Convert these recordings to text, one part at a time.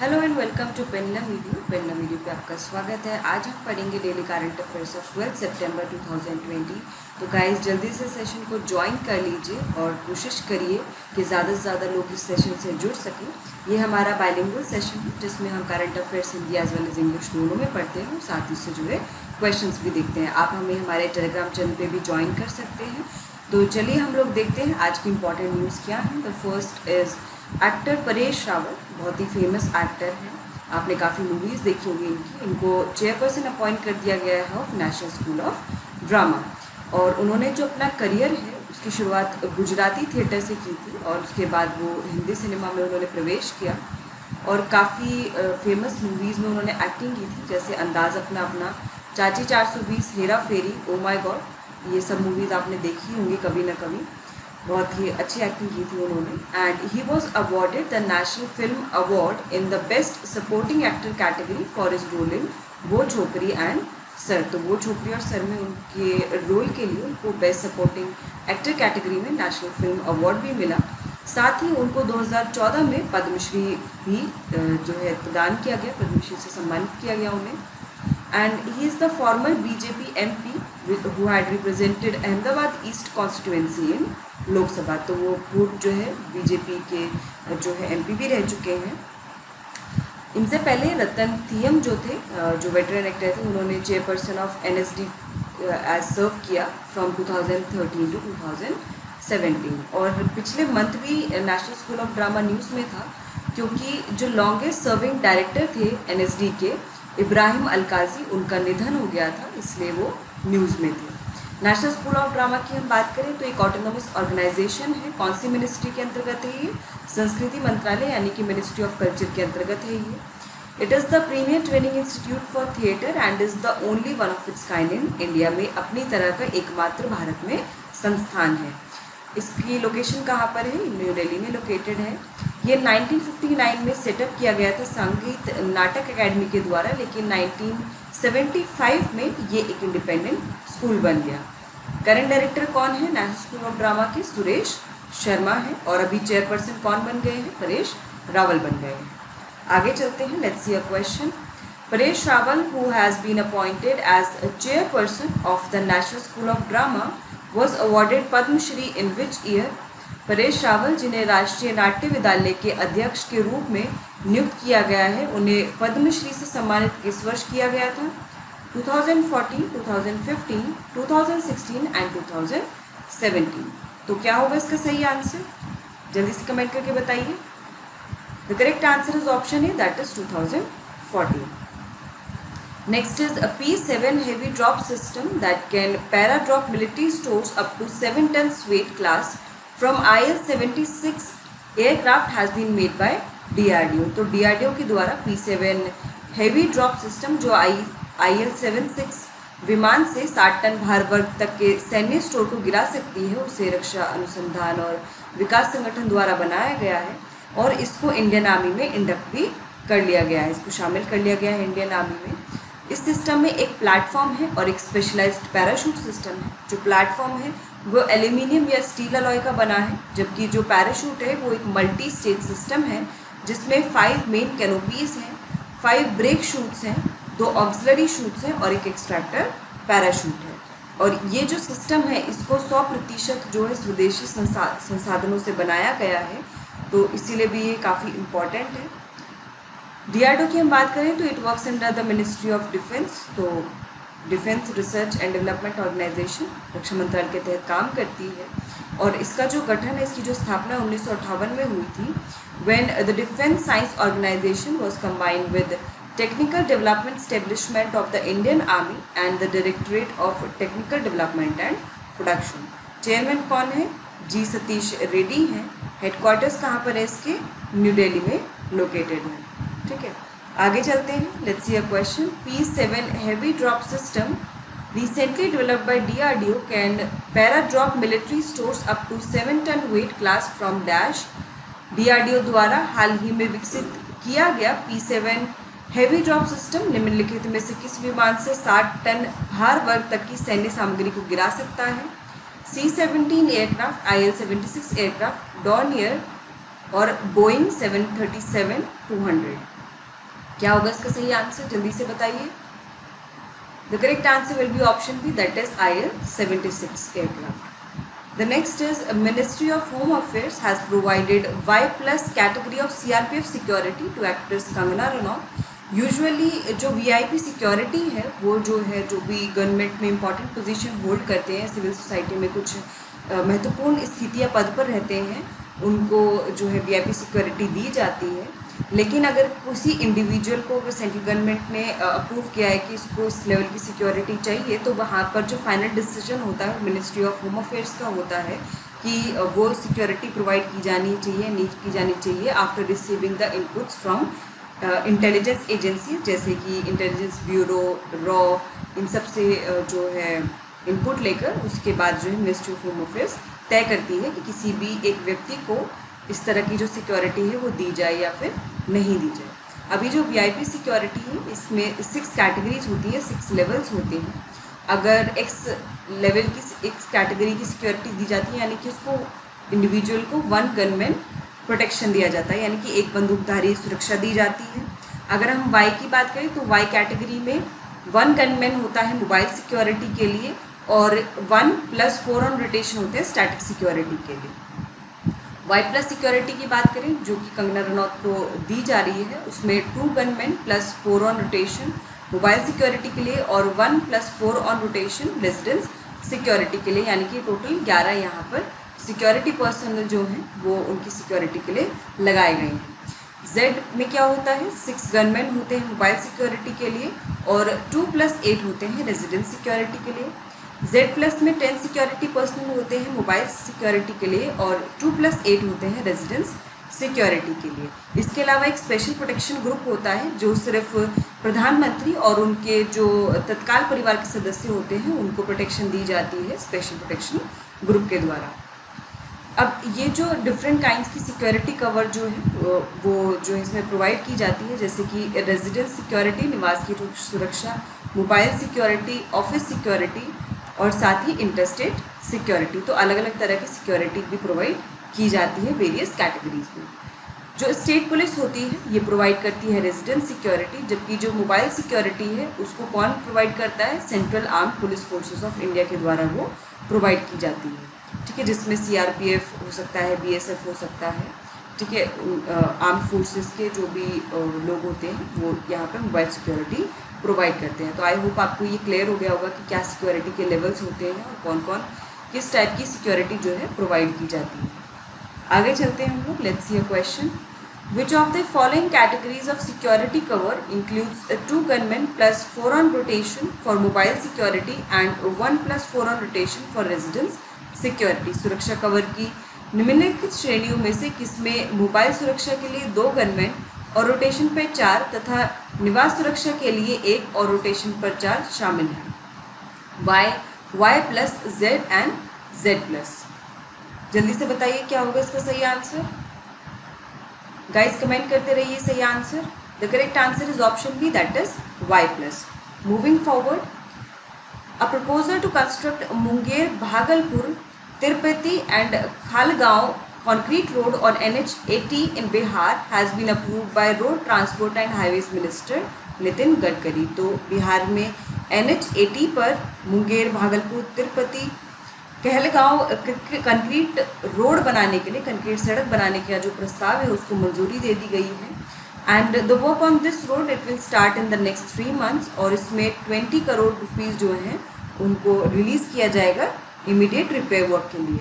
Hello and welcome to पेन्ना मीडियो पेन्ना मीडियो पे आपका स्वागत है। आज हम पढ़ेंगे daily current affairs of twelfth सितंबर 2020 तो गाइस जल्दी से सेशन को ज्वाइन कर लीजिए और कोशिश करिए कि ज़्यादा से ज़्यादा लोग इस सेशन से जुड़ सकें। ये हमारा बाइलिंगुअल सेशन है, जिसमें हम current affairs Hindi as well as English दोनों में पढ़ते हैं और साथ ही से जुड़े क्वेश्चन भी देखते हैं। आप हमें हमारे टेलीग्राम चैनल पर भी ज्वाइन कर सकते हैं। तो चलिए हम लोग देखते हैं आज की इम्पोर्टेंट न्यूज़ क्या है। The first is actor Paresh Rawal, बहुत ही फ़ेमस एक्टर हैं। आपने काफ़ी मूवीज़ देखी होंगी इनकी। इनको चेयरपर्सन अपॉइंट कर दिया गया है of national school of drama और उन्होंने जो अपना करियर है, उसकी शुरुआत गुजराती थिएटर से की थी और उसके बाद वो हिंदी सिनेमा में उन्होंने प्रवेश किया। और काफ़ी फ़ेमस मूवीज़ में उन्होंने एक्टिंग की थी, जैसे अंदाज़ अपना अपना, चाची चार सौ बीस, हेरा फेरी ओ माई गॉड ये सब मूवीज़ आपने देखी होंगी कभी ना कभी। बहुत ही अच्छी एक्टिंग की थी उन्होंने। And he was awarded the national film award in the best supporting actor category for his role in Woh Chhokri and sir. तो वो छोकरी और सर में उनके रोल के लिए उनको बेस्ट सपोर्टिंग एक्टर कैटेगरी में नेशनल फ़िल्म अवार्ड भी मिला। साथ ही उनको 2014 में पद्मश्री भी जो है, प्रदान किया गया। पद्मश्री से सम्मानित किया गया उन्हें। And he is the former BJP MP who had represented Ahmedabad east constituency in Lok Sabha तो वो पूर्व जो है, बीजेपी के, जो है एमपी भी रह चुके हैं। इनसे पहले रतन थियम जो थे जो वेटरन एक्टर थे, उन्होंने chairperson of NSD as serve किया फ्रॉम 2013 टू 2017 और पिछले मंथ भी national school of drama news में था, क्योंकि जो लॉन्गेस्ट सर्विंग डायरेक्टर थे एनएसडी के इब्राहिम अलकाजी उनका निधन हो गया था, इसलिए वो न्यूज़ में थे। नेशनल स्कूल ऑफ़ ड्रामा की हम बात करें तो एक ऑटोनोमस ऑर्गेनाइजेशन है। कौन सी मिनिस्ट्री के अंतर्गत है ये? संस्कृति मंत्रालय, यानी कि मिनिस्ट्री ऑफ़ कल्चर के अंतर्गत है ये। It is the premier training institute for theatre and is the only one of its kind in India में अपनी तरह का एकमात्र भारत में संस्थान है। इसकी लोकेशन कहाँ पर है? न्यू दिल्ली में लोकेटेड है। ये 1959 में सेटअप किया गया था संगीत नाटक एकेडमी के द्वारा, लेकिन 1975 में ये एक इंडिपेंडेंट स्कूल बन गया। करंट डायरेक्टर कौन है? नेशनल स्कूल ऑफ़ ड्रामा के सुरेश शर्मा है और अभी चेयरपर्सन कौन बन गए हैं? परेश रावल बन गए हैं। आगे चलते हैं let's see a question Paresh Rawal who has been appointed as a chairperson of the national school of drama was awarded Padma Shri in which year Paresh Rawal, जिन्हें राष्ट्रीय नाट्य विद्यालय के अध्यक्ष के रूप में नियुक्त किया गया है, उन्हें पद्मश्री से सम्मानित किस वर्ष किया गया था? 2017 तो क्या होगा इसका सही आंसर जल्दी से कमेंट करके बताइए। The correct answer is option है that is 2014 next is a P seven heavy drop system that can para drop military stores up to seven ton weight class from I S seventy six aircraft has been made by D R D O तो D R D O के द्वारा P seven heavy drop system जो I I L seven six विमान से 60 ton भार वर्ग तक के सैन्य स्टोर को गिरा सकती है, उसे रक्षा अनुसंधान और विकास संगठन द्वारा बनाया गया है और इसको इंडियन आर्मी में इंडक्ट भी कर लिया गया है। इसको शामिल कर लिया गया है इंडियन आर्मी में। इस सिस्टम में एक प्लेटफॉर्म है और एक स्पेशलाइज्ड पैराशूट सिस्टम है। जो प्लेटफॉर्म है, वो एल्यूमिनियम या स्टील अलॉय का बना है, जबकि जो पैराशूट है, वो एक मल्टी स्टेज सिस्टम है, जिसमें फाइव मेन कैनोपीज हैं फाइव ब्रेक शूट्स हैं दो ऑक्सलरी शूट्स हैं और एक एक्सट्रैक्टर पैराशूट है। और ये जो सिस्टम है, इसको 100 प्रतिशत जो है स्वदेशी संसा, संसाधनों से बनाया गया है। तो इसीलिए भी ये काफ़ी इंपॉर्टेंट है। डीआरडो की हम बात करें तो it works under the ministry of defence तो defence research and development organisation रक्षा मंत्रालय के तहत काम करती है। और इसका जो गठन है, इसकी जो स्थापना उन्नीस सौ अट्ठावन में हुई थी, when the defense science organization was combined with technical development establishment of the Indian Army and the Directorate of Technical Development and Production. Chairman कौन है जी सतीश रेड्डी हैं हेडक्वार्टर्स कहाँ पर है इसके न्यू दिल्ली में लोकेटेड है ठीक है आगे चलते हैं let's see a question P seven heavy drop system recently developed by DRDO can para drop military stores up to 7 ton weight class from dash DRDO द्वारा हाल ही में विकसित किया गया P7 हैवी ड्रॉप सिस्टम निम्नलिखित में से किस विमान से 60 टन भार वर्ग तक की सैन्य सामग्री को गिरा सकता है? C seventeen aircraft I L seventy six aircraft Dornier और Boeing seven thirty seven two hundred क्या होगा इसका सही आंसर जल्दी से बताइए। The correct answer will be option B that is I L seventy six aircraft The next is, Ministry of Home Affairs has provided Y plus category of CRPF security to actress Kangana Ranaut. Usually जो VIP security है, वो जो है, जो भी government में important position hold करते हैं सिविल सोसाइटी में कुछ महत्वपूर्ण स्थिति या पद पर रहते हैं, उनको जो है वीआईपी सिक्योरिटी दी जाती है। लेकिन अगर किसी इंडिविजुअल को अगर सेंट्रल गवर्नमेंट ने अप्रूव किया है कि इसको इस लेवल की सिक्योरिटी चाहिए तो वहाँ पर जो फाइनल डिसीज़न होता है मिनिस्ट्री ऑफ़ होम अफेयर्स का होता है कि वो सिक्योरिटी प्रोवाइड की जानी चाहिए नहीं की जानी चाहिए after receiving the inputs from intelligence agency जैसे कि इंटेलिजेंस ब्यूरो रॉ इन सबसे जो है इनपुट लेकर उसके बाद जो है मिनिस्ट्री ऑफ़ होम अफेयर्स तय करती है कि किसी भी एक व्यक्ति को इस तरह की जो सिक्योरिटी है वो दी जाए या फिर नहीं दी जाए। अभी जो वीआईपी सिक्योरिटी है, इसमें सिक्स कैटेगरीज होती है सिक्स लेवल्स होते हैं। अगर एक्स लेवल की एक्स कैटेगरी की सिक्योरिटी दी जाती है, यानी कि उसको इंडिविजुअल को वन गनमैन प्रोटेक्शन दिया जाता है, यानी कि एक बंदूकधारी सुरक्षा दी जाती है। अगर हम वाई की बात करें तो वाई कैटेगरी में वन गनमैन होता है मोबाइल सिक्योरिटी के लिए और one plus four on rotation होते हैं स्टैटिक सिक्योरिटी के लिए। वाई प्लस सिक्योरिटी की बात करें, जो कि कंगना रनौत को दी जा रही है, उसमें two gunman plus four on rotation mobile security के लिए और one plus four on rotation residence security के लिए, यानी कि टोटल ग्यारह यहाँ पर सिक्योरिटी पर्सनल जो हैं, वो उनकी सिक्योरिटी के लिए लगाए गए हैं। जेड में क्या होता है? सिक्स गनमैन होते हैं मोबाइल सिक्योरिटी के लिए और टू प्लस एट होते हैं रेजिडेंस सिक्योरिटी के लिए। जेड प्लस में टेन सिक्योरिटी पर्सनल होते हैं मोबाइल सिक्योरिटी के लिए और टू प्लस एट होते हैं रेजिडेंस सिक्योरिटी के लिए। इसके अलावा एक स्पेशल प्रोटेक्शन ग्रुप होता है जो सिर्फ़ प्रधानमंत्री और उनके जो तत्काल परिवार के सदस्य होते हैं, उनको प्रोटेक्शन दी जाती है स्पेशल प्रोटेक्शन ग्रुप के द्वारा। अब ये जो डिफरेंट काइंड की सिक्योरिटी कवर जो है, वो जो इसमें प्रोवाइड की जाती है, जैसे कि रेजिडेंस सिक्योरिटी निवास की सुरक्षा मोबाइल सिक्योरिटी ऑफ़िस सिक्योरिटी और साथ ही इंटरस्टेट सिक्योरिटी तो अलग अलग तरह की सिक्योरिटी भी प्रोवाइड की जाती है वेरियस कैटेगरीज में। जो स्टेट पुलिस होती है, ये प्रोवाइड करती है रेजिडेंस सिक्योरिटी जबकि जो मोबाइल सिक्योरिटी है, उसको कौन प्रोवाइड करता है? Central arm police forces of India के द्वारा वो प्रोवाइड की जाती है। ठीक है, जिसमें सीआरपीएफ हो सकता है बीएसएफ हो सकता है, ठीक है आर्म फोर्सेस के जो भी लोग होते हैं, वो यहाँ पे मोबाइल सिक्योरिटी प्रोवाइड करते हैं। तो आई होप आपको ये क्लियर हो गया होगा कि क्या सिक्योरिटी के लेवल्स होते हैं और कौन कौन किस टाइप की सिक्योरिटी जो है प्रोवाइड की जाती है। आगे चलते हैं हम लोग let's see a question which of the following categories of security cover includes two gunmen plus four on rotation for mobile security and one plus four on rotation for residence security सुरक्षा कवर की। निम्नलिखित श्रेणियों में से किसमें mobile सुरक्षा के लिए दो गनमैन और रोटेशन पर चार तथा निवास सुरक्षा के लिए एक और रोटेशन पर चार शामिल हैं? Y Y plus Z and Z plus जल्दी से बताइए क्या होगा इसका सही आंसर गाइस कमेंट करते रहिए सही answer the correct answer is option B that is Y plus moving forward a proposal to construct Munger Bhagalpur Tirupati and Khalgaon concrete road on NH80 in Bihar has been approved by Road Transport and Highways Minister Nitin Gadkari तो बिहार में NH80 पर Munger, Bhagalpur Tirupati Kahalgaon concrete road बनाने के लिए concrete सड़क बनाने का जो प्रस्ताव है, उसको मंजूरी दे दी गई है। And the work on this road it will start in the next three months और इसमें ट्वेंटी करोड़ रुपीज़ जो हैं, उनको रिलीज़ किया जाएगा। इमीडिएट रिपेयर वर्क के लिए।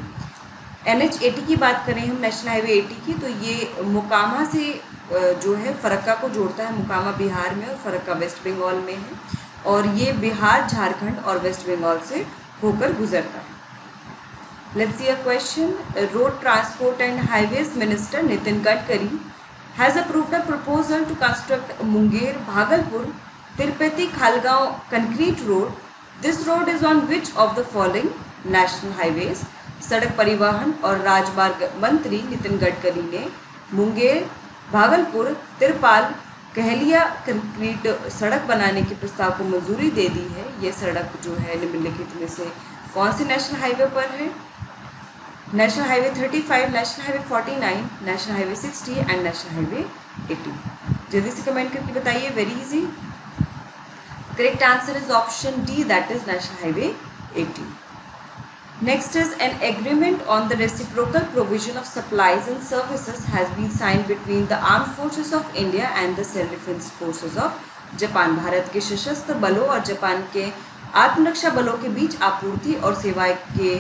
एन एच की बात करें हम नेशनल हाईवे एटी की तो ये मुकामा से जो है फ़रक्का को जोड़ता है मुकामा बिहार में और फ़रक्का वेस्ट बंगाल में है और ये बिहार, झारखंड और वेस्ट बंगाल से होकर गुजरता है। Let's see a question road transport and highways minister Nitin Gadkari has approved a proposal to construct Munger Bhagalpur Tirupati Khalgaon concrete road this road is on which of the following national highways सड़क परिवहन और राजमार्ग मंत्री नितिन गडकरी ने मुंगेर भागलपुर तिरपाल कहलिया concrete सड़क बनाने के प्रस्ताव को मंजूरी दे दी है। ये सड़क जो है निम्नलिखित में से कौन से नेशनल हाईवे पर है? National highway 35, national highway 49, national highway 60 and national highway 80 जल्दी से कमेंट करके बताइए very easy. Correct answer is option D that is national highway 18 Next is, an agreement on the reciprocal provision of supplies and services has been signed between the Armed Forces of India and the Self-Defense Forces of Japan. Bharat के सशस्त्र बलों और Japan के आत्मरक्षा बलों के बीच आपूर्ति और सेवाएँ के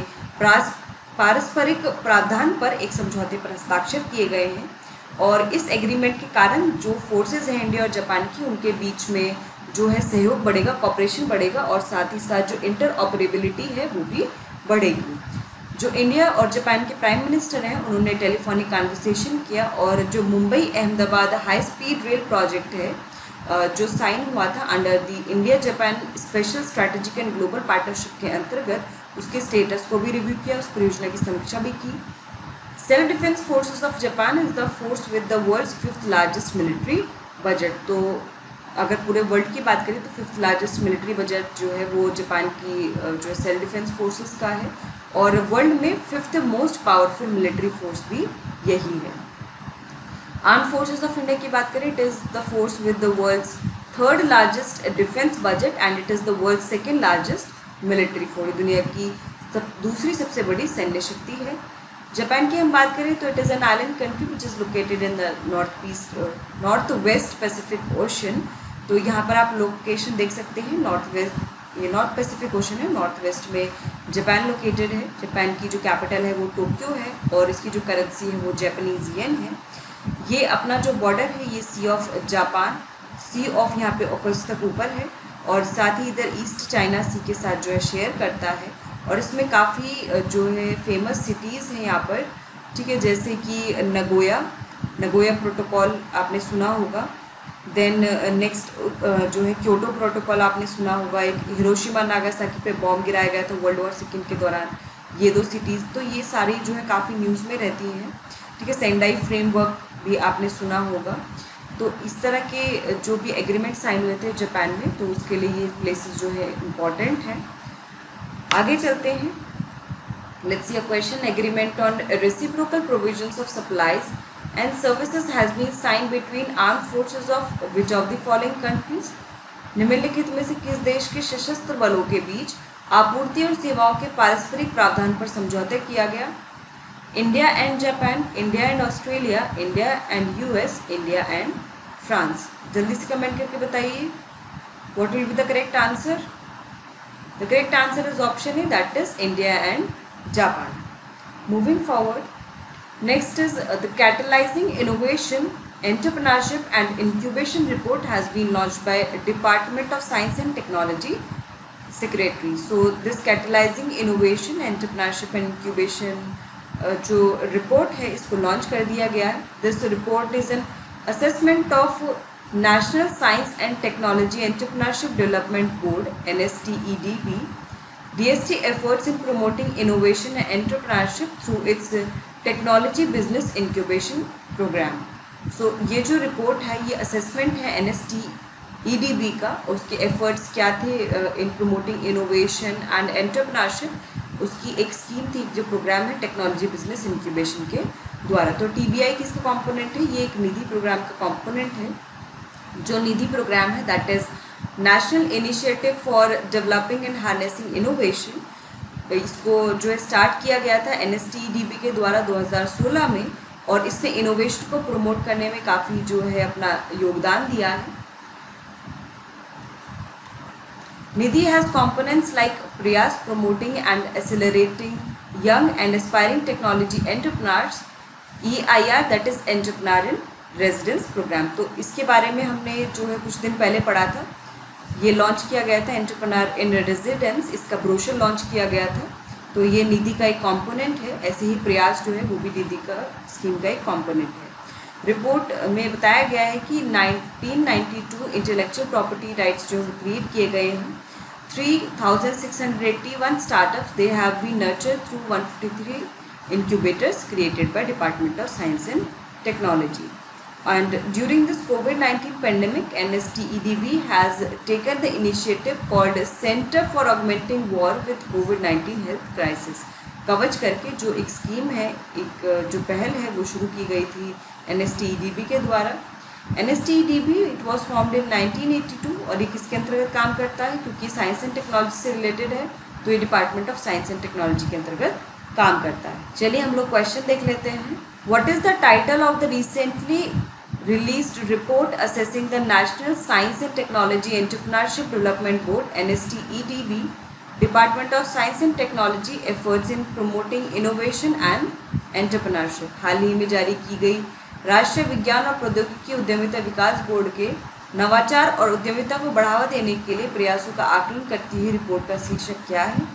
पारस्परिक प्रावधान पर एक समझौते पर हस्ताक्षर किए गए हैं और इस एग्रीमेंट के कारण जो फोर्सेज हैं इंडिया और जापान की, उनके बीच में जो है सहयोग बढ़ेगा कॉपरेशन बढ़ेगा और साथ ही साथ जो इंटर ऑपरेबिलिटी है, वो भी बढ़ेगी। जो इंडिया और जापान के प्राइम मिनिस्टर हैं, उन्होंने टेलीफोनिक कन्वर्सेशन किया और जो Mumbai Ahmedabad high speed rail project है जो साइन हुआ था under the India Japan special strategic and global partnership के अंतर्गत, उसके स्टेटस को भी रिव्यू किया उस परियोजना की समीक्षा भी की। Self defence forces of Japan is the force with the world's fifth largest military budget तो अगर पूरे वर्ल्ड की बात करें तो फिफ्थ लार्जेस्ट मिलिट्री बजट जो है वो जापान की जो है सेल्फ डिफेंस फोर्सेस का है और वर्ल्ड में fifth most powerful military force भी यही है। आर्म फोर्सेस ऑफ़ इंडिया की बात करें it is the force with the world's third largest defence budget and it is the world second largest military force दुनिया की सब, दूसरी सबसे बड़ी सैन्य शक्ति है। जापान की हम बात करें तो it is an island country which is located in the north east north west Pacific Ocean तो यहाँ पर आप लोकेशन देख सकते हैं नॉर्थ वेस्ट ये नॉर्थ पैसिफिक ओशन है नॉर्थ वेस्ट में जापान लोकेटेड है। जापान की जो कैपिटल है वो टोक्यो है और इसकी जो करेंसी है वो जापानीज येन है। ये अपना जो बॉर्डर है, ये sea of Japan sea of यहाँ पे ओकस तक ऊपर है और साथ ही इधर ईस्ट चाइना सी के साथ जो है शेयर करता है और इसमें काफ़ी जो है फ़ेमस सिटीज़ हैं यहाँ पर। ठीक है, जैसे कि नगोया नगोया प्रोटोकॉल आपने सुना होगा। देन नेक्स्ट uh, uh, जो है क्योटो प्रोटोकॉल आपने सुना होगा एक हिरोशिमा नागासाकी पे बॉम्ब गिराया गया था वर्ल्ड वॉर सेकेंड के दौरान। ये दो सिटीज़ तो ये सारी जो है काफ़ी न्यूज़ में रहती हैं। ठीक है सेंडाई फ्रेमवर्क भी आपने सुना होगा। तो इस तरह के जो भी एग्रीमेंट साइन हुए थे जापान में तो उसके लिए ये प्लेसेस जो है इंपॉर्टेंट हैं। आगे चलते हैं। Let's see a question agreement on reciprocal provisions of supplies and services has been signed between armed forces of which of the following countries? निम्नलिखित में से किस देश के सशस्त्र बलों के बीच आपूर्ति और सेवाओं के पारस्परिक प्रावधान पर समझौता किया गया? India and Japan, India and Australia, India and US, India and France. जल्दी से कमेंट करके बताइए। What will be the correct answer the correct answer is option A that is India and Japan moving forward Next is uh, the Catalyzing Innovation, Entrepreneurship and Incubation report has been launched by Department of Science and Technology Secretary. So this Catalyzing Innovation, Entrepreneurship and Incubation uh, जो report है इसको launch कर दिया गया है this report is an assessment of National Science and Technology Entrepreneurship Development Board N S T E D B D S T efforts technology business incubation programme. So ये जो report है, ये असेसमेंट है N S T E D B का। उसके efforts क्या थे in promoting innovation and entrepreneurship उसकी एक स्कीम थी, जो प्रोग्राम है टेक्नोलॉजी बिज़नेस इंक्यूबेशन के द्वारा। तो टी बी आई किसका कॉम्पोनेंट है? ये एक निधि प्रोग्राम का कॉम्पोनेंट है। जो निधि प्रोग्राम है that is national initiative for developing and harnessing innovation इसको जो है स्टार्ट किया गया था एन के द्वारा 2016 में और इसने इनोवेशन को प्रमोट करने में काफ़ी जो है अपना योगदान दिया है। Nidhi has components like Prayas promoting and accelerating young and aspiring technology entrepreneurs E I R that is entrepreneur residence programme तो इसके बारे में हमने जो है कुछ दिन पहले पढ़ा था। ये लॉन्च किया गया था एंटरप्रनर इन रेजिडेंस इसका ब्रोशर लॉन्च किया गया था। तो ये निधि का एक कंपोनेंट है ऐसे ही प्रयास जो है वो भी निधि का स्कीम का एक कंपोनेंट है। रिपोर्ट में बताया गया है कि 1992 इंटेलेक्चुअल प्रॉपर्टी राइट्स जो क्रिएट किए गए हैं। 3,681 startups they have been nurtured through 153 incubators created by Department of Science and Technology. And during this COVID-19 pandemic, NSTEDB has taken the initiative called Center for Augmenting War with COVID-19 Health Crisis. कवच करके जो एक scheme है एक जो पहल है वो शुरू की गई थी NSTEDB के द्वारा। N S T D B it was formed in 1982 और ये किसके अंतर्गत काम करता है क्योंकि साइंस एंड टेक्नोलॉजी से रिलेटेड है तो ये department of science and technology के अंतर्गत काम करता है। चलिए हम लोग क्वेश्चन देख लेते हैं। What is the title of the recently released report assessing the National Science and Technology Entrepreneurship Development Board NSTEDB Department of Science and Technology efforts in promoting innovation and entrepreneurship हाल ही में जारी की गई राष्ट्रीय विज्ञान और प्रौद्योगिकी उद्यमिता विकास बोर्ड के नवाचार और उद्यमिता को बढ़ावा देने के लिए प्रयासों का आकलन करती हुई रिपोर्ट का शीर्षक क्या है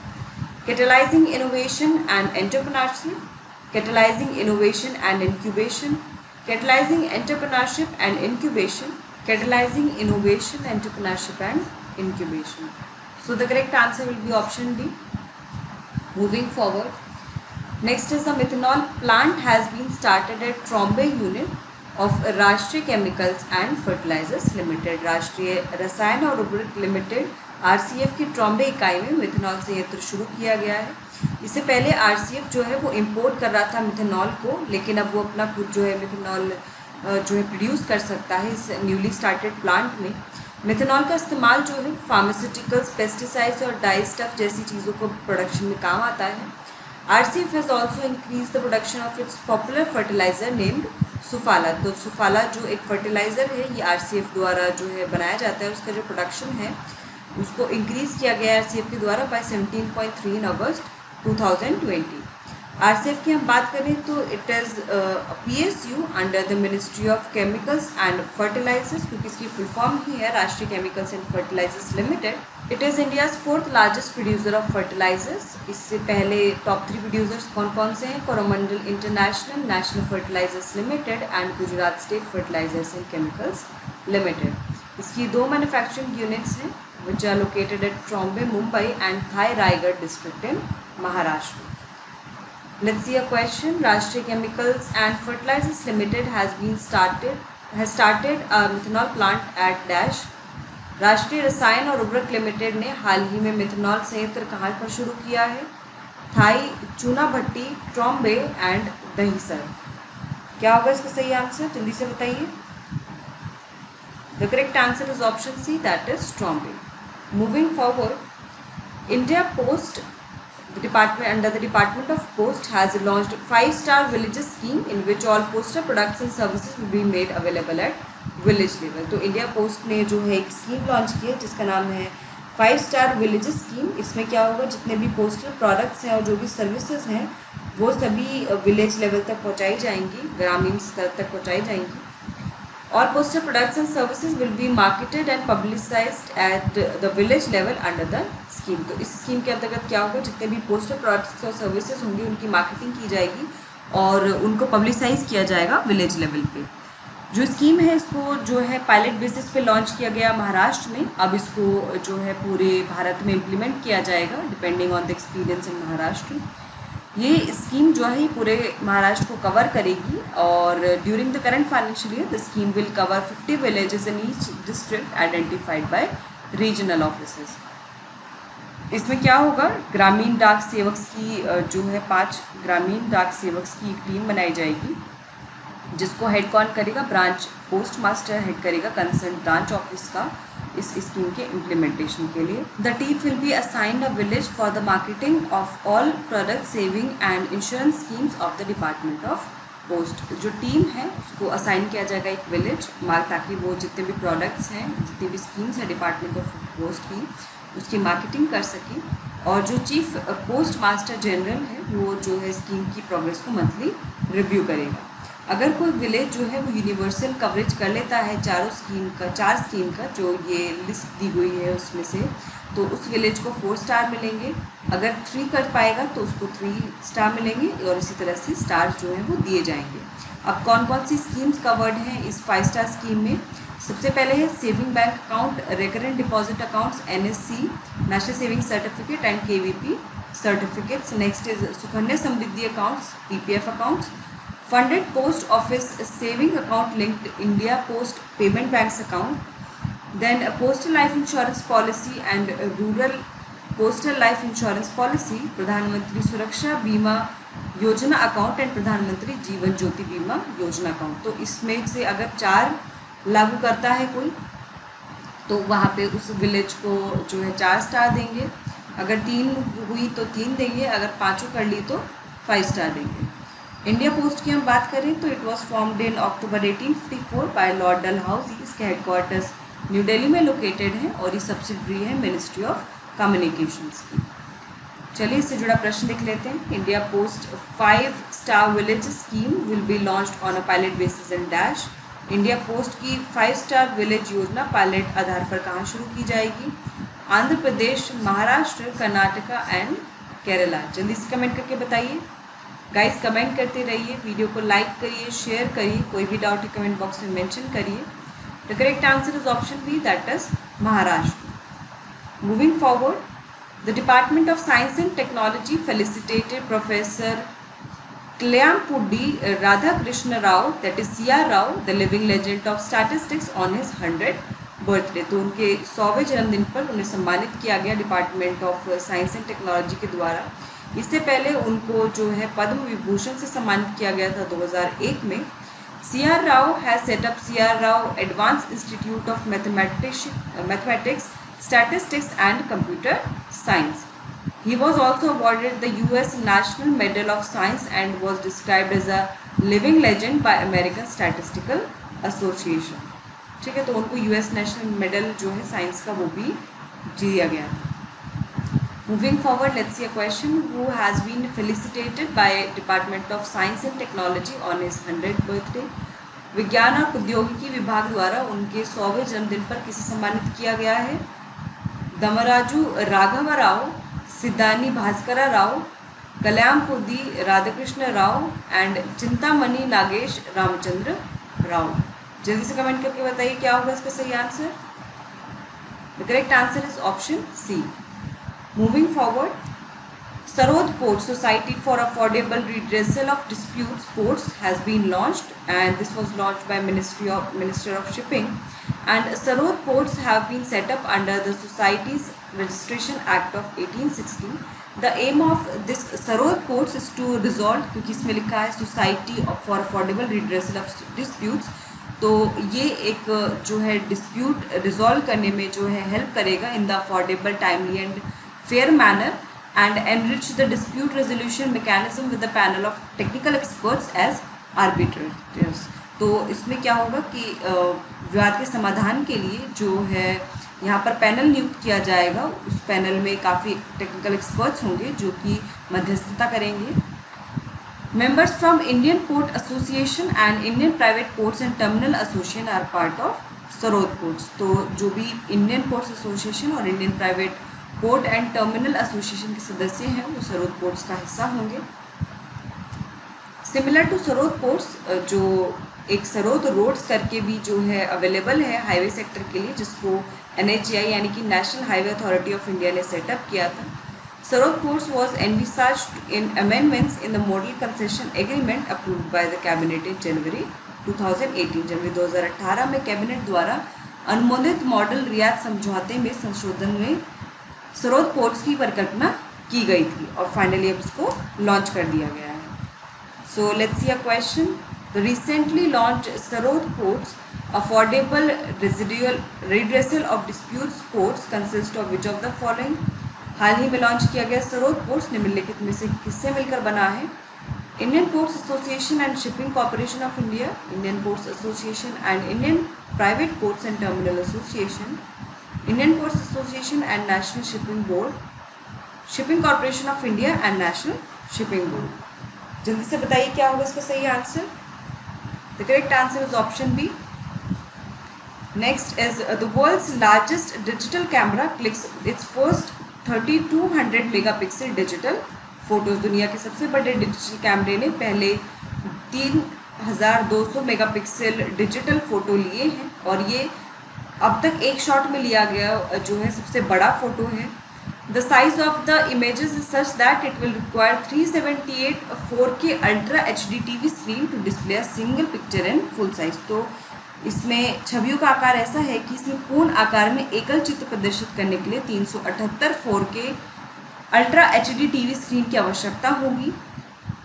catalysing innovation and entrepreneurship catalysing innovation and incubation catalyzing entrepreneurship and incubation, catalyzing innovation, entrepreneurship and incubation. So the correct answer will be option D. Moving forward, next is the methanol plant has been started at Trombay unit of Rashtriya Chemicals and Fertilizers Limited, Rashtriya Rasayan Aur Limited RCF की ट्रॉम्बे इकाई में methanol संयंत्र शुरू किया गया है। इससे पहले आरसीएफ जो है वो इंपोर्ट कर रहा था मिथेनॉल को, लेकिन अब वो अपना खुद जो है मिथेनॉल जो है प्रोड्यूस कर सकता है इस न्यूली स्टार्टेड प्लांट में। मिथेनॉल का इस्तेमाल जो है फार्मास्यूटिकल्स पेस्टिसाइड्स और डाई स्टफ़ जैसी चीज़ों को प्रोडक्शन में काम आता है। R C F has also increase the production of its popular fertiliser named Suphala. तो सुफाला जो एक फर्टिलाइज़र है, ये आर सी एफ़ द्वारा जो है बनाया जाता है, उसका जो प्रोडक्शन है उसको इंक्रीज़ किया गया आर सी एफ़ के द्वारा by seventeen point three in August 2020 RCF की हम बात करें तो it is PSU under the ministry of chemicals and fertilisers क्योंकि इसकी फुल फॉर्म ही है Rashtriya chemicals and fertilisers limited it is India's fourth largest producer of fertilisers इससे पहले टॉप थ्री प्रोड्यूसर्स कौन कौन से हैं? Coromandel international national fertilisers limited and Gujarat state fertilisers and chemicals limited इसकी दो मैन्युफैक्चरिंग यूनिट्स हैं। Which are located at Trombay Mumbai and Thal Raigad district in Maharashtra. Let's see a question. Rashtriya Chemicals and Fertilizers Limited has been started, has started a methanol plant at Dash. राष्ट्रीय रसायन और उर्वरक limited ने हाल ही में methanol संयंत्र कहाँ पर शुरू किया है थाई चूना भट्टी ट्रॉम्बे एंड दहीसर क्या होगा इसका सही आंसर जल्दी से बताइए the correct answer is option C that is Trombay moving forward India post The department under the Department of Post has launched five-star villages scheme in which all postal products and services will be made available at village level. तो India post ने जो है एक scheme launch की है जिसका नाम है फाइव स्टार विलेजेस स्कीम इसमें क्या होगा जितने भी पोस्टल प्रोडक्ट्स हैं और जो भी सर्विसेज़ हैं वो सभी विलेज लेवल तक पहुंचाई जाएँगी ग्रामीण स्तर तक पहुंचाई जाएँगी All postal products and services will be marketed and publicized at the village level under the scheme. तो इस स्कीम के अंतर्गत क्या होगा? जितने भी पोस्टल प्रोडक्ट्स और सर्विसेज़ होंगी, उनकी मार्केटिंग की जाएगी और उनको पब्लिसाइज किया जाएगा विलेज लेवल पे। जो स्कीम है, इसको जो है पायलट बेसिस पे लॉन्च किया गया महाराष्ट्र में, अब इसको जो है पूरे भारत में इम्प्लीमेंट किया जाएगा depending on the experience in Maharashtra. ये स्कीम जो है पूरे महाराष्ट्र को कवर करेगी और during the current financial year the scheme will cover 50 villages in each district identified by regional officers इसमें क्या होगा? ग्रामीण डाक सेवक्स की जो है पाँच ग्रामीण डाक सेवक्स की एक टीम बनाई जाएगी, जिसको हेड कौन करेगा? ब्रांच पोस्ट मास्टर हेड करेगा कंसर्न ब्रांच ऑफ़िस का। इस स्कीम के इम्प्लीमेंटेशन के लिए। The team will be assigned a village for the marketing of all product saving and insurance schemes of the department of post जो team है, उसको assign किया जाएगा एक विलेज ताकि वो जितने भी प्रोडक्ट्स हैं, जितनी भी स्कीम्स हैं डिपार्टमेंट ऑफ़ पोस्ट की, उसकी मार्केटिंग कर सकें। और जो चीफ पोस्ट मास्टर जनरल है, वो जो है स्कीम की प्रोग्रेस को मंथली रिव्यू करेगा। अगर कोई विलेज जो है वो यूनिवर्सल कवरेज कर लेता है चारों स्कीम का, चार स्कीम का, जो ये लिस्ट दी हुई है उसमें से तो उस विलेज को फोर स्टार मिलेंगे। अगर थ्री कर पाएगा तो उसको थ्री स्टार मिलेंगे और इसी तरह से स्टार जो है वो दिए जाएँगे। अब कौन कौन सी स्कीम्स कवर्ड हैं इस फाइव स्टार स्कीम में? सबसे पहले है saving bank account recurrent deposit accounts NSC national saving certificate and KVP certificates next is Sukanya Samriddhi accounts PPF accounts funded post office saving account linked India Post Payment Banks account, then a postal life insurance policy and a rural postal life insurance policy, प्रधानमंत्री सुरक्षा बीमा योजना account and Pradhan Mantri Jeevan ज्योति बीमा योजना account तो इसमें से अगर चार लागू करता है कोई तो वहाँ पे उस विलेज को जो है चार स्टार देंगे अगर तीन हुई तो तीन देंगे अगर पाँचों कर ली तो फाइव स्टार देंगे इंडिया पोस्ट की हम बात करें तो it was formed in October 1854 by Lord Dalhousie इसके हेडक्वार्टर्स न्यू दिल्ली में लोकेटेड है और ये सब्सिडरी है मिनिस्ट्री ऑफ़ कम्युनिकेशंस की। चलिए इससे जुड़ा प्रश्न देख लेते हैं। India post five star village scheme will be launch on a pilot basis in dash India post की फाइव स्टार विलेज योजना पायलट आधार पर कहाँ शुरू की जाएगी? आंध्र प्रदेश, महाराष्ट्र, कर्नाटका एंड केरला जल्दी से कमेंट करके बताइए। गाइस कमेंट करते रहिए वीडियो को लाइक करिए शेयर करिए कोई भी डाउट है कमेंट बॉक्स में मेंशन करिए। The correct answer is option B that is Maharashtra moving forward the department of science and technology felicitated professor Klyampudi Radhakrishna Rao, that is C.R. Rao, the living legend of statistics on his 100 birthday तो उनके सौवें जन्मदिन पर उन्हें सम्मानित किया गया department of science and technology के द्वारा। इससे पहले उनको जो है पद्म विभूषण से सम्मानित किया गया था 2001 में। C R Rao has set up C R Rao advance institute of mathematics mathematics statistics and computer science He was also awarded the US National Medal of Science and was described as a living legend by American Statistical Association. ठीक है तो उनको US national medal जो है science का वो भी दिया गया था। Moving forward, let's see a question. Who has been felicitated by Department of Science and Technology on his 100th birthday? विज्ञान और प्रौद्योगिकी विभाग द्वारा उनके सौवें जन्मदिन पर किसे सम्मानित किया गया है दमराजू राघव राव सिद्धानी भास्करा राव कल्याणपुदी राधाकृष्ण राव एंड चिंतामणि नागेश रामचंद्र राव जल्दी से कमेंट करके बताइए क्या होगा इसका सही answer the correct answer is option C Moving forward, Sarod Port Society for Affordable Redressal of Disputes Ports has been launched and this was launched by Ministry of Minister of Shipping and Sarod ports have been set up under the Society's Registration Act of 1860. The aim of this Sarod ports is to resolve क्योंकि इसमें लिखा है Society for Affordable Redressal of Disputes तो ये एक जो है dispute resolve करने में जो है हेल्प करेगा in the affordable timely and fair manner and enrich the dispute resolution mechanism with a panel of technical experts as arbitrators तो इसमें क्या होगा कि विवाद के समाधान के लिए जो है, यहाँ पर पैनल नियुक्त किया जाएगा। उस पैनल में काफ़ी टेक्निकल एक्सपर्ट्स होंगे जो कि मध्यस्थता करेंगे। Members from Indian port association and Indian private ports and terminal association are part of SAROD ports तो जो भी इंडियन पोर्ट्स एसोसिएशन और Indian private port and terminal association के सदस्य हैं, वो सरोद पोर्ट्स का हिस्सा होंगे। सिमिलर टू सरोद पोर्ट्स जो एक सरोद रोड्स करके भी जो है अवेलेबल है हाईवे सेक्टर के लिए, जिसको एनएचआई यानी कि national highway authority of India ने सेटअप किया था। SAROD ports was envisaged in amendments in the model concession agreement approve by the cabinet in January 2018 जनवरी 2018 में कैबिनेट द्वारा अनुमोदित मॉडल रियाद समझौते में संशोधन में स्रोत पोर्ट्स की परिकल्पना की गई थी और फाइनली अब इसको लॉन्च कर दिया गया है। So let's see a question the recently launch SAROD ports affordable residual redressal of dispute ports consist of which of the following हाल ही में लॉन्च किया गया सरोद पोर्ट्स निम्नलिखित में से किससे मिलकर बना है? Indian ports association and shipping corporation of India Indian ports association and Indian private ports and terminal association Indian ports association and national shipping board shipping corporation of India and national shipping board जल्दी से बताइए क्या होगा इसका सही answer the correct answer is option B next is the world's largest digital camera clicks it's first thirty two hundred mega pixel digital photos दुनिया के सबसे बड़े डिजिटल कैमरे ने पहले तीन हज़ार दो सौ मेगा पिक्सल डिजिटल फ़ोटो लिए हैं और ये अब तक एक शॉट में लिया गया जो है सबसे बड़ा फ़ोटो है। The size of the images is such that it will require 378 4K ultra H D T V screen to display a single picture in full size तो इसमें छवियों का आकार ऐसा है कि इसमें पूर्ण आकार में एकल चित्र प्रदर्शित करने के लिए तीन सौ अठहत्तर four K ultra H D T V screen की आवश्यकता होगी।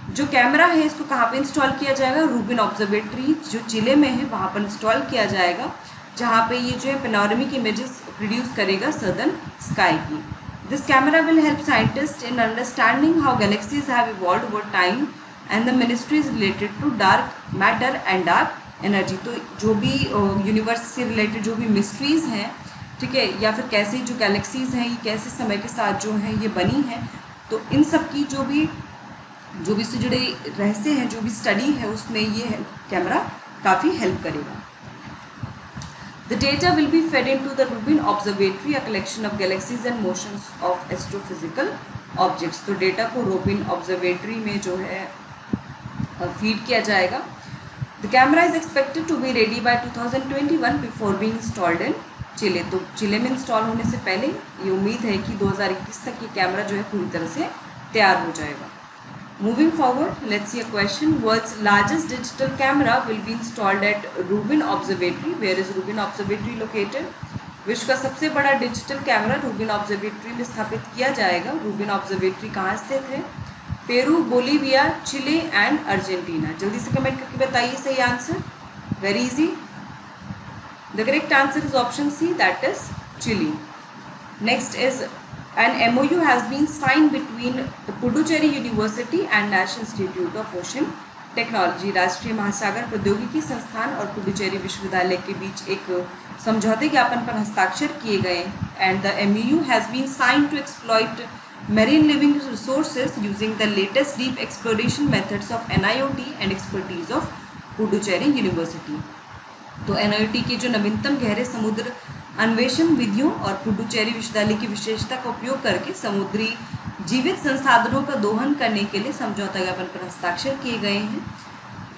जो कैमरा है, इसको कहाँ पे इंस्टॉल किया जाएगा? रूबिन ऑब्जर्वेटरी जो ज़िले में है, वहाँ पर इंस्टॉल किया जाएगा। जहाँ पे ये जो है पेनोरमिक इमेजेस प्रोड्यूस करेगा सदर्न स्काई की। This camera will help scientist in understanding how galaxies have evolve over time and the ministry is related to dark matter and dark energy तो जो भी यूनिवर्स से रिलेटेड जो भी mysteries हैं, ठीक है, या फिर कैसे जो गैलेक्सीज़ हैं, ये कैसे समय के साथ जो हैं, ये बनी हैं तो इन सब की जो भी जो भी इससे जुड़े रहस्य हैं, जो भी स्टडी है, उसमें ये कैमरा काफ़ी हेल्प करेगा। The data will be fed into the Rubin Observatory, a collection of galaxies and motions of astrophysical objects. तो डेटा को रूबिन ऑब्जर्वेटरी में जो है फ़ीड किया जाएगा। The camera is expected to be ready by 2021 before being installed in Chile तो चिले में install होने से पहले ये उम्मीद है कि 2021 तक ये कैमरा जो है पूरी तरह से तैयार हो जाएगा। Moving forward, let's see a question. World's largest digital camera will be installed at Rubin Observatory. Where is Rubin Observatory located? विश्व का सबसे बड़ा डिजिटल कैमरा रूबिन ऑब्जर्वेटरी में स्थापित किया जाएगा रूबिन ऑब्जर्वेटरी कहाँ स्थित है Peru Bolivia Chile and Argentina जल्दी से कमेंट करके बताइए सही answer very easy the correct answer is option C that is Chile next is An MOU has been signed between the Puducherry University and National Institute of Ocean technology राष्ट्रीय महासागर प्रौद्योगिकी संस्थान और पुडुचेरी विश्वविद्यालय के बीच एक समझौते ज्ञापन पर हस्ताक्षर किए गए and the M U has been sign to exploit marine living resources using the latest deep exploration methods of NIOT and expertise of Puducherry University. तो एन के जो नवीनतम गहरे समुद्र अन्वेषण विधियों और पुडुचेरी विश्वविद्यालय की विशेषता का उपयोग करके समुद्री जीवित संसाधनों का दोहन करने के लिए समझौता ज्ञापन पर हस्ताक्षर किए गए हैं।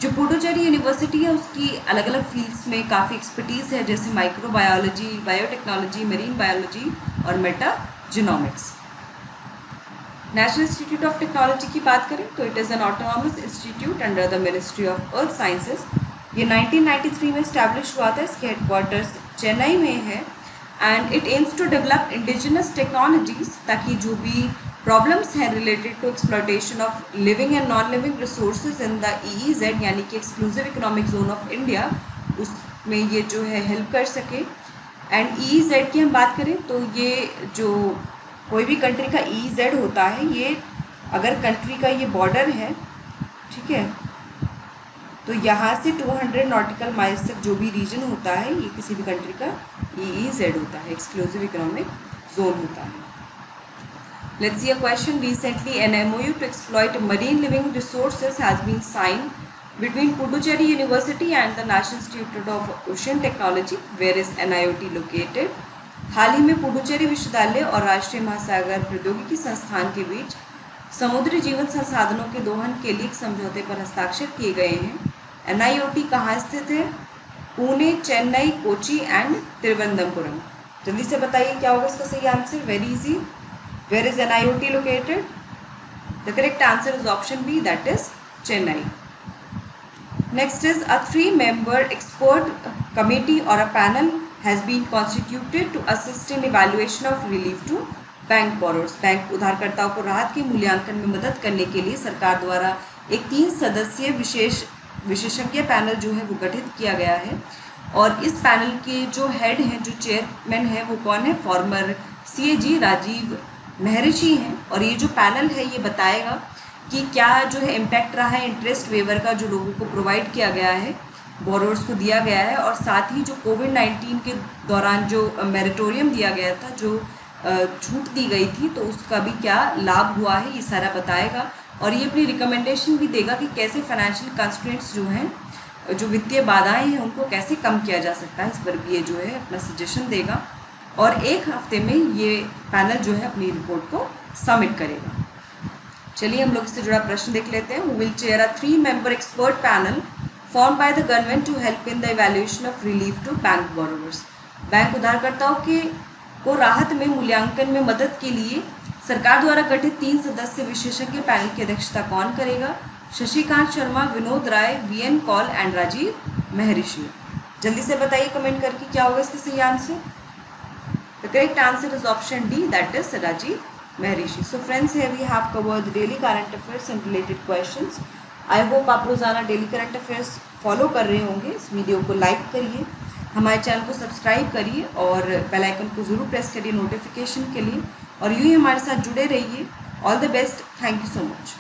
जो पुडुचेरी यूनिवर्सिटी है, उसकी अलग अलग फील्ड्स में काफ़ी एक्सपर्टीज़ है, जैसे माइक्रोबायोलॉजी बायोटेक्नोलॉजी मरीन बायोलॉजी और meta genomics national institute of technology की बात करें तो it is an autonomous institute under the ministry of earth sciences ये 1993 में स्टैब्लिश हुआ था, इसके हेडक्वार्टर्स चेन्नई में है। And it aims to develop indigenous technologies ताकि जो भी प्रॉब्लम्स हैं related to exploitation of living and non living resource in the E Z यानी कि exclusive economic zone of India उसमें ये जो है हेल्प कर सके। एंड ई जेड की हम बात करें तो ये जो कोई भी कंट्री का ई e जेड होता है, ये अगर कंट्री का ये बॉर्डर है, ठीक है तो यहाँ से 200 नॉटिकल माइल्स तक जो भी रीजन होता है, ये किसी भी कंट्री का ई ई जेड होता है एक्सक्लूसिव इकोनॉमिक जोन होता है। Let's see a question recently an M O U to exploit marine living resources has been sign between Puducherry university and the national institute of ocean technology where is N I O T located हाल ही में पुडुचेरी विश्वविद्यालय और राष्ट्रीय महासागर प्रौद्योगिकी संस्थान के बीच समुद्री जीवन संसाधनों के दोहन के लिए समझौते पर हस्ताक्षर किए गए हैं। एन कहाँ स्थित है? पुणे, चेन्नई, कोची एंड त्रिवेंद्रपुरम जल्दी से बताइए क्या होगा इसका सही answer very easy where is N I O T located the correct answer is option B that is Chennai next is a three member expert committee और a panel has been constituted to assist in evaluation of relief to bank borrowers bank उधारकर्ताओं को राहत के मूल्यांकन में मदद करने के लिए सरकार द्वारा एक तीन सदस्यीय विशेष विशेषज्ञ पैनल जो है वो गठित किया गया है और इस पैनल के जो हेड हैं, जो चेयरमैन है, वो कौन है? फॉर्मर सीएजी राजीव महर्षि हैं। और ये जो पैनल है, ये बताएगा कि क्या जो है इम्पैक्ट रहा है इंटरेस्ट वेवर का जो लोगों को प्रोवाइड किया गया है बोरोर्स को दिया गया है और साथ ही जो कोविड नाइन्टीन के दौरान जो मेरिटोरियम दिया गया था, जो छूट दी गई थी तो उसका भी क्या लाभ हुआ है, ये सारा बताएगा। और ये अपनी रिकमेंडेशन भी देगा कि कैसे फाइनेंशियल कंस्ट्रेंट्स जो हैं, जो वित्तीय बाधाएँ हैं, उनको कैसे कम किया जा सकता है, इस पर भी ये जो है अपना सजेशन देगा। और एक हफ़्ते में ये पैनल जो है अपनी रिपोर्ट को सबमिट करेगा। चलिए हम लोग इससे जुड़ा प्रश्न देख लेते हैं। Will chair a three member expert panel form by the government to help in the evaluation of relief to bank borrowers bank उधारकर्ताओं के, को राहत में, मूल्यांकन में मदद के लिए सरकार द्वारा गठित तीन सदस्य विशेषज्ञ पैनल की अध्यक्षता कौन करेगा? Shashikant Sharma, Vinod Rai V N Kaul and Rajiv Maharshi जल्दी से बताइए कमेंट करके क्या होगा इसके सही answer the correct answer is option D that is Rajiv Maharshi so friends है we have covered daily current affairs and related question I hope आप रोज़ाना डेली करंट अफेयर्स फॉलो कर रहे होंगे। इस वीडियो को लाइक करिए, हमारे चैनल को सब्सक्राइब करिए और बेल आइकन को ज़रूर प्रेस करिए नोटिफिकेशन के लिए। और यूँ ही हमारे साथ जुड़े रहिए। All the best thank you so much